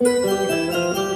うん